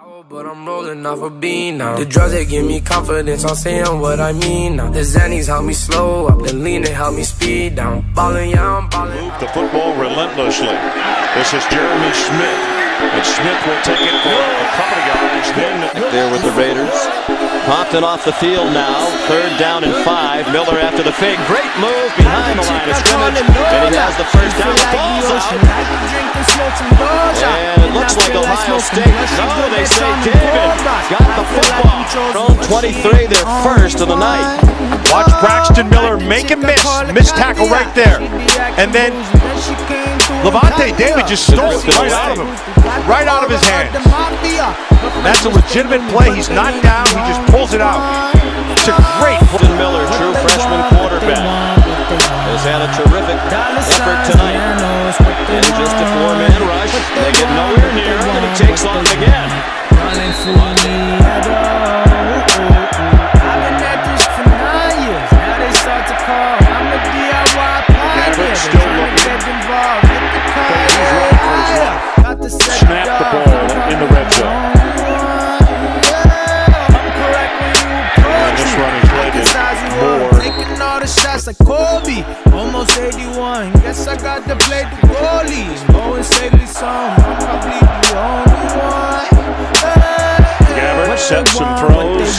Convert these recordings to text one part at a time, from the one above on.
But I'm rolling off a bean now. The drugs they give me confidence, I'm saying what I mean now. The Xannies help me slow up, the lean they help me speed down. Ballin', yeah, I'm ballin'. Move the football relentlessly. This is Jeremy Smith. And Smith will take it for a couple of yards. Then there with the Raiders. Compton off the field now. Third down and five. Miller after the fake. Great move behind the line of scrimmage. And he has the first down. The ball's out. And it looks like Ohio State. No, they say David got the football. Thrown 23, their first of the night. watch Braxton Miller make a miss. Miss tackle right there. And then Lavonte David just stole it right out of him. Right out of his hands. That's a legitimate play. He's not down. He just pulls it out. It's a great play. Miller, true freshman quarterback, has had a terrific effort tonight. Snap the ball in the red zone. And this run is led. Taking all the shots like Kobe, almost 81. Guess I got to play the goalie. Low and safely song, I'm probably the only one. Gabbert sets some throws,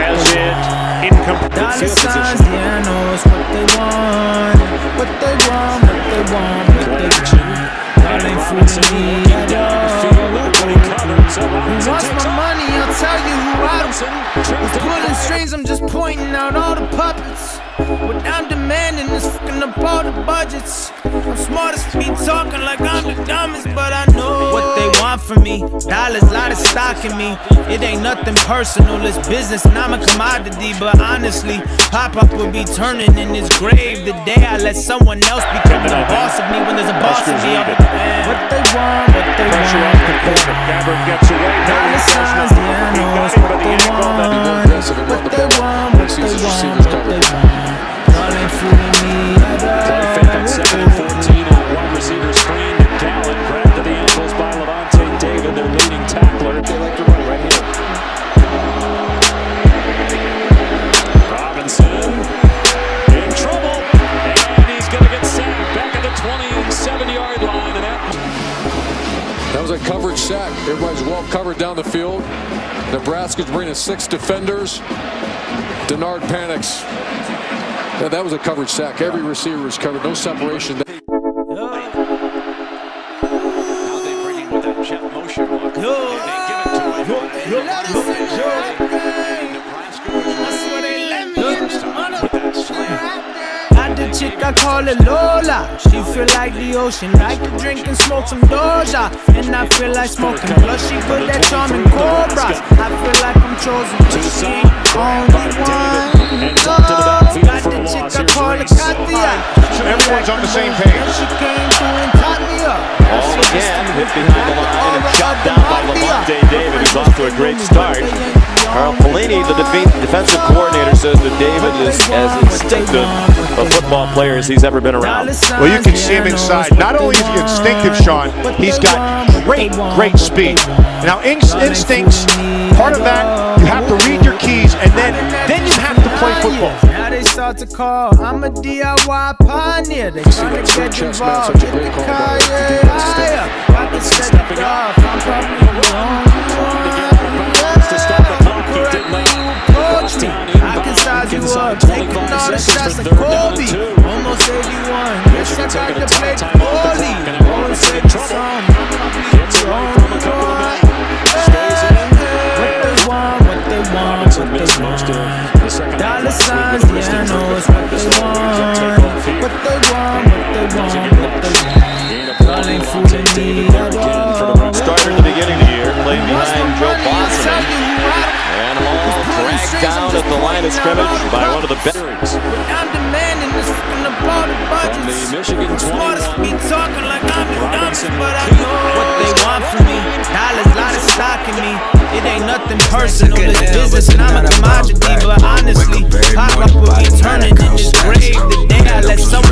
has it, incomplete field position. yeah, I know it's what they want. What they want, what they want, what they want. Strings? I'm just pointing out all the puppets. What I'm demanding is fucking up all the budgets. I'm smart as me talking like I'm the dumbest, but I know what they want from me. Dollars, lot of stock in me. It ain't nothing personal, it's business, and I'm a commodity. But honestly, Pop Up will be turning in his grave the day I let someone else become the boss of me when there's a boss of me. What they want, what they Pressure want, on what they want. Gabbert gets away. Dollar signs, yeah, I know it's what they want. That was a coverage sack. Everybody's well covered down the field. Nebraska's bringing six defenders. Denard panics. Yeah, that was a coverage sack. Every receiver is covered. No separation. Now they bring him with that jet motion look. And they give it to him. I call her Lola. She feel like the ocean, like to drink and smoke some Doja. And I feel like smoking. Plus she put that charming cobras. I feel like I'm chosen, but she ain't only one. And up oh, the backfield Got the a chick. I call her Reese. Katia. So everyone's on the same page. She came through and caught me up. All again, hit behind the line and shot down by Lavonte David, who's off to a great start. Carl Pelini, the defensive coordinator, says that David is as instinctive a football player as he's ever been around. Well, you can see him inside. Not only is he instinctive, Sean, he's got great, great speed. Now, inst- instincts, part of that, you have to read your keys, and then, then you have to play football. Now they start to call. I'm a DIY pioneer. They trying to get involved. Get the car, by yeah, higher. Got to set it off. I'm probably the the shots like Kobe. Almost 81. Guess I got to play the goalie. Always say the song. Gets away from a couple of men. Stays in. What they want, what they want, what they missed most of want. the second half Dollar signs, yeah, I know it's what they want. he's gonna take off. What they want, what they want, what they want. Y'all ain't fooling me the line of scrimmage by one of the best. I'm demanding is fucking the From budgets. the Michigan I'm smart 21. me talking like I'm the dumbest, Robinson but I know what they want from me. Dollars, lot of stock in me. It ain't nothing personal, it's business, and I'm a commodity. But honestly, pop up will be turning in this grave the day I let someone.